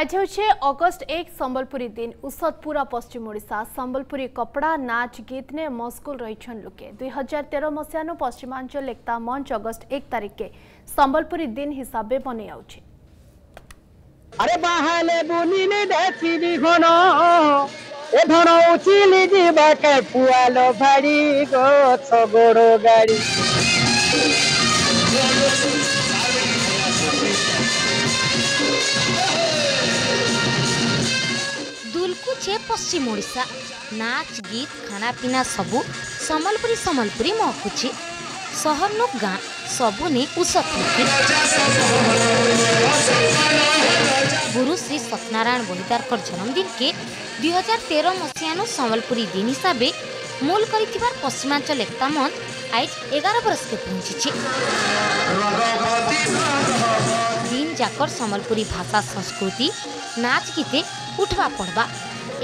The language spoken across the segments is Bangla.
আজ হচ্ছে অগস্ট এক, সম্বলপুরী দিন। উসদপুরা, পশ্চিম ওড়শা। সম্বলপুরী কপড়া, নাচ, গীত নে মশগুল রয়েছেন লোকে। দুই হাজার তেরো মশিয়ানু পশ্চিমাঞ্চল একতা মঞ্চ অগস্ট এক তারিখে সম্বলপুরী দিন হিসাবে মনে আছে আরে বাহালে বুলিলে দেখি দিঘন এ ধন উচিলি যিবাকে পুয়াল ভাড়ি গছ গোড় গাড়ি। দুলকুছে পশ্চিম ওড়িশা। নাচ, গীত, খানাপিনা সবু সম্বলপুরী সম্বলপুরী মহকুছে সহর নু গাঁ সবু নেই উষক গুরু শ্রী সত্যনারায়ণ বহিদারকর জন্মদিনকে দুই হাজার তের মশিয়ানু সম্বলপুরী দিন হিসাবে মূল করে পশ্চিমাঞ্চল একতা মঞ্চ আইজ এগারো বরষকে পৌঁছেছে দিন যাকর সম্বলপুরী ভাষা সংস্কৃতি নাচ গীতে উঠবা পড়বা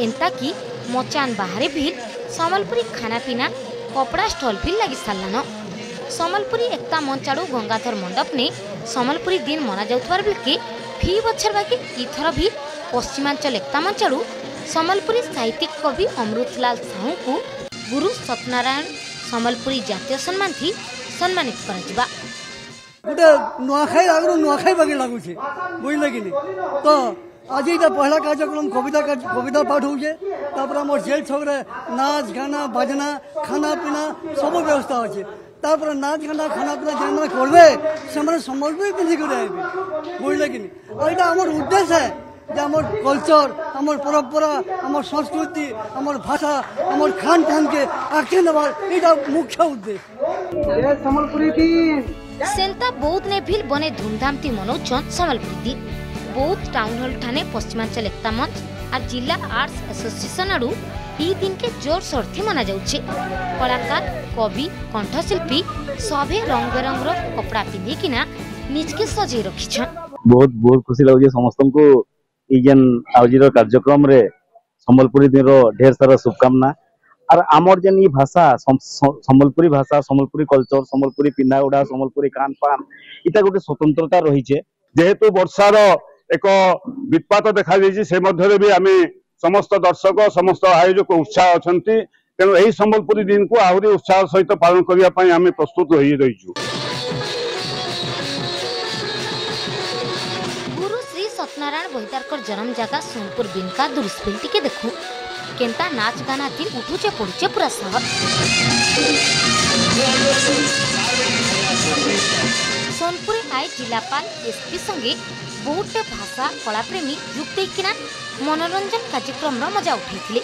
এন্তা কি মচান বাহারে ভিড় সম্বলপুরী খানা পিনা কপড়া স্টল ভিড় লাগি সারলান সম্বলপুরী একতা মঞ্চাড়ু গঙ্গাধর মণ্ডপ নেই সম্বলপুরী দিন মনা যাওয়ার বেলকে ফি বছর বাকি ইথর ভি পশ্চিমাঞ্চল একতা মঞ্চাড়ু সম্বলপুরী সাহিত্যিক কবি অমৃতলাল সাহুঙ্কু গুরু সত্যনারায়ণ ସମ୍ବଲପୁରୀ ଜାତୀୟ ସମ୍ମାନଠି ସମ୍ମାନିତ କରାଯିବା ଗୋଟେ ନୂଆଖାଇ ଆଗରୁ ନୂଆଖାଇ ବାଗି ଲାଗୁଛି ବୁଝିଲେ କି ତ ଆଜି ଏଇଟା ପହିଲା କାର୍ଯ୍ୟକ୍ରମ କବିତା କବିତା ପାଠ ହଉଛେ ତାପରେ ଆମର ଜେଲ୍ ଛକରେ ନାଚ ଗାନା ବାଜନା ଖାନା ପିନା ସବୁ ବ୍ୟବସ୍ଥା ଅଛି ତାପରେ ନାଚ ଗାନା ଖାନା ପିନା ଯେମାନେ କରିବେ ସେମାନେ ସମ୍ବଲପୁରୀ ପିନ୍ଧିକରି ଆଇବେ ବୁଝିଲେ କି ଏଇଟା ଆମର ଉଦ୍ଦେଶ୍ୟ যে আমার কালচার আমার পরম্পরা আমার সংস্কৃতি আমার ভাষা আমার খান খানকে আঁকে নেওয়ার এটা মুখ্য উদ্দেশ্য। সেন্তা বৌদ্ধ নেভিল বনে ধুমধামটি মনাউছন সম্বলপুরী দিন বৌদ্ধ টাউন হল থানে পশ্চিমাঞ্চল একতা মঞ্চ আর জেলা আর্টস অ্যাসোসিয়েশন আড়ু এই দিনকে জোর সর্থি মনা যাচ্ছে কলাকার কবি কণ্ঠশিল্পী সবে রং বেরঙর কপড়া পিঁধিকিনা নিজকে সজাই রক্ষিছন বহুত বহুত খুশি লাগে সমস্তଙ୍କୁ ଏଇ ଯେନ୍ ଆଜିର କାର୍ଯ୍ୟକ୍ରମରେ ସମ୍ବଲପୁରୀ ଦିନର ଢେର ସାରା ଶୁଭକାମନା ଆର୍ ଆମର ଯେନ୍ ଇ ଭାଷା ସମ୍- ସ- ସମ୍ବଲପୁରୀ ଭାଷା ସମ୍ବଲପୁରୀ କଲଚର ସମ୍ବଲପୁରୀ ପିନ୍ଧା ଉଡ଼ା ସମ୍ବଲପୁରୀ ଖାନ ପାନ ଇଟା ଗୋଟେ ସ୍ୱତନ୍ତ୍ରତା ରହିଛେ ଯେହେତୁ ବର୍ଷାର ଏକ ବିତ୍ପାତ ଦେଖାଯାଇଛି ସେ ମଧ୍ୟରେ ବି ଆମେ ସମସ୍ତ ଦର୍ଶକ ସମସ୍ତ ଆୟୋଜକ ଉତ୍ସାହ ଅଛନ୍ତି ତେଣୁ ଏହି ସମ୍ବଲପୁରୀ ଦିନକୁ ଆହୁରି ଉତ୍ସାହ ସହିତ ପାଳନ କରିବା ପାଇଁ ଆମେ ପ୍ରସ୍ତୁତ ହୋଇ ରହିଛୁ বাপনারায়ণ বৈতারকর জন্ম জায়গা সোনপুর বিনকা দূরস্পিল টিকে দেখু। কেনতা নাচ গানা থি উঠুছে পড়ুছে পুরা শহর। সোনপুরে আই জেলাপাল এসপি সঙ্গে বহুটে ভাষা কলাপ্রেমী যুক্ত হইকিনা মনোরঞ্জন কার্যক্রমর মজা উঠাইলে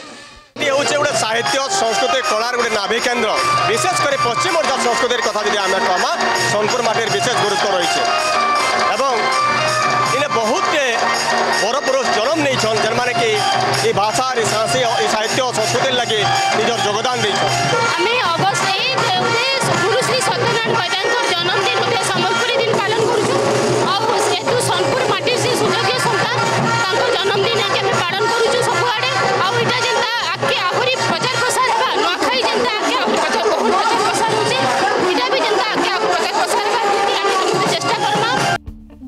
হচ্ছে গোটে সাহিত্য, সংস্কৃতি, কলার গোটে নাভি কেন্দ্র। বিশেষ করে পশ্চিম ওড়িশা সংস্কৃতির কথা যদি আমরা কমা, সোনপুর মাটির বিশেষ গুরুত্ব রয়েছে। માધ્યમથી લગી બીજો યોગદાન દે અમે ઓગસ્ટ 8 ગુરુ શ્રી સત્યનારાયણ ભગવાનનો જન્મદિન મધ્ય સમગ્રી દિન પાલન કરુଛୁ ଆଉ ଯେହେତୁ ସୋନପୁର ମାଟି ଶ୍ରୀ ସୁଯୋଗ୍ୟ ସନ୍ତାନ ତାଙ୍କ ଜନ୍ମଦିନ ଆଜି ଆମେ ପାଳନ କରୁଛୁ ସବୁଆଡ଼େ ଆଉ ଏଇଟା ଯେନ୍ତା ଆଗକେ ଆହୁରି ପ୍ରଚାର ପ୍ରସାର ହେବା ନୂଆଖାଇ ଯେନ୍ତା ଆଗକେ ଆହୁରି ପ୍ରଚାର ବହୁ ପ୍ରଚାର ପ୍ରସାର ହେଉଛି ଏଇଟା ବି ଯେନ୍ତା ଆଗକେ ଆହୁରି ପ୍ରଚାର ପ୍ରସାର ହେବା ଆମେ ସବୁକୁ ଚେଷ୍ଟା କରମା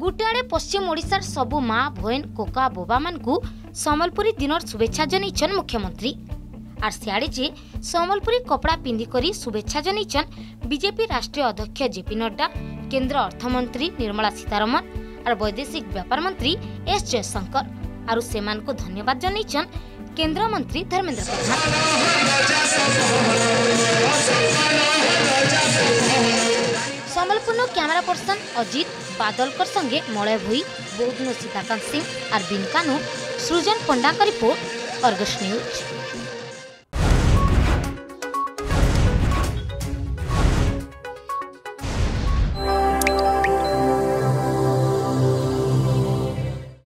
ଗୋଟିଆଡ଼େ ପଶ୍ଚିମ ଓଡ଼ିଶାର ସବୁ ମା ଭଏନ୍ କୋକା ବୋବାମାନଙ୍କୁ ସମ୍ବଲପୁରୀ ଦିନର ଶୁଭେଚ୍ଛା ଜଣାଇଛନ୍ ମୁଖ୍ୟମନ୍ତ୍ରୀ আর সিয়াড়ে যে সম্বলপুরী কপড়া পিঁধিকরি শুভেচ্ছা জনাইছেন বিজেপি রাষ্ট্রীয় অধ্যক্ষ জেপি নড্ডা কেন্দ্র অর্থমন্ত্রী নির্মলা সীতারমন আর বৈদেশিক ব্যাপার মন্ত্রী এস জয়শঙ্কর আর সে ধন্যবাদ জনাইছেন কেন্দ্রমন্ত্রী ধর্মেন্দ্র প্রধান সম্বলপুর ক্যামেরা পর্সন অজিত বাদলকর সঙ্গে মলয় ভুই বৌদ্ধ সীতাকান্ত সিং আর বিনকানু সৃজন পণ্ডাঙ্ক রিপোর্ট অর্গস নিউজ